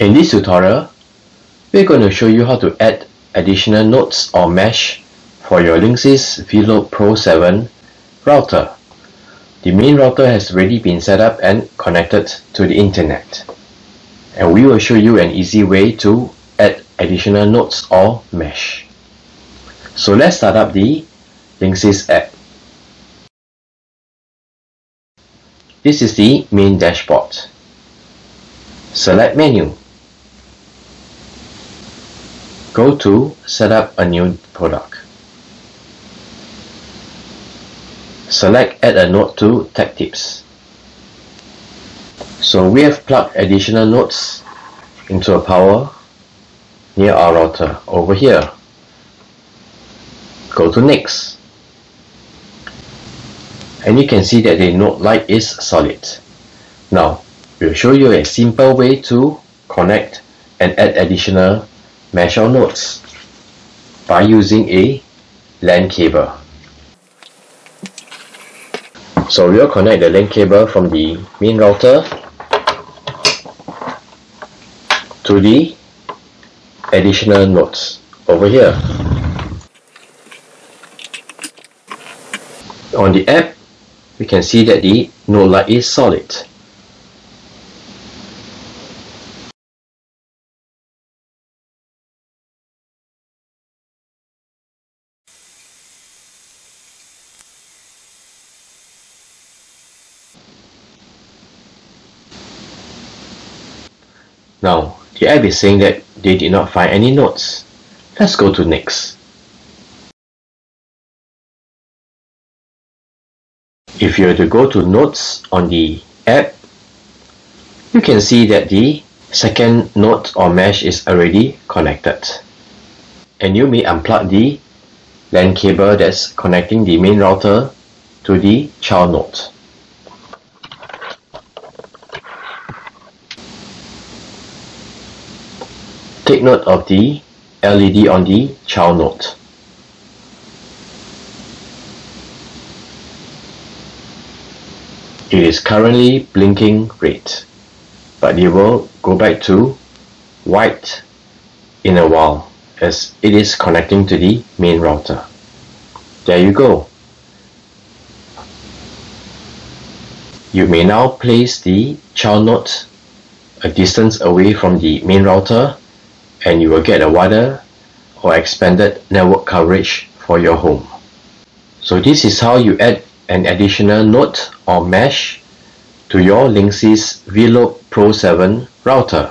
In this tutorial, we're going to show you how to add additional nodes or mesh for your Linksys Velop Pro 7 router. The main router has already been set up and connected to the internet. And we will show you an easy way to add additional nodes or mesh. So let's start up the Linksys app. This is the main dashboard. Select menu. Go to set up a new product. Select add a node to tech tips. So we have plugged additional nodes into a power near our router over here. Go to next. And you can see that the node light is solid. Now, we'll show you a simple way to connect and add additional mesh or nodes by using a LAN cable. So we'll connect the LAN cable from the main router to the additional nodes over here. On the app, we can see that the node light is solid. Now, the app is saying that they did not find any nodes. Let's go to next. If you were to go to nodes on the app, you can see that the second node or mesh is already connected. And you may unplug the LAN cable that's connecting the main router to the child node. Take note of the LED on the child node. It is currently blinking red, but it will go back to white in a while as it is connecting to the main router. There you go. You may now place the child node a distance away from the main router and you will get a wider or expanded network coverage for your home. So this is how you add an additional node or mesh to your Linksys Velop Pro 7 router.